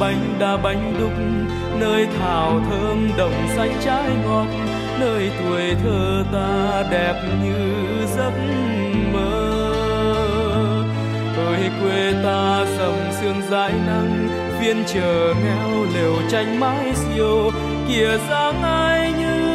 bánh đa bánh đúc, nơi thảo thơm đồng xanh trái ngọt, nơi tuổi thơ ta đẹp như giấc mơ. Ơi quê ta sầm sương dãi nắng phiên chờ nghèo lều tranh mái siêu, kìa dáng ai như